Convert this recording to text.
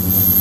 Thank you.